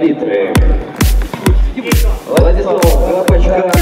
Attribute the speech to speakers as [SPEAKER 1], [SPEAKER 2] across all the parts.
[SPEAKER 1] битвы. Владислав Лапочка.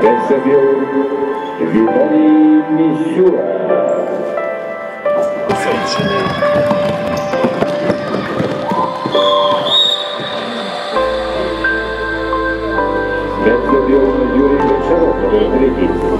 [SPEAKER 1] Percebeu? Vivone Mishura. Sentindo. Percebeu? Yuri Bechero, Rodrigues.